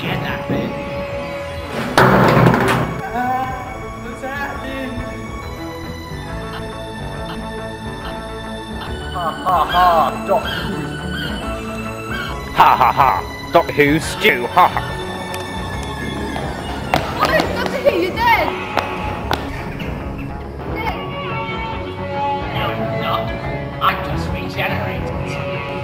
Get that thing! Ah, what's happening? Ha ha ha, Doctor Who! Ha ha ha, Doctor Who stew, ha ha! I just regenerated.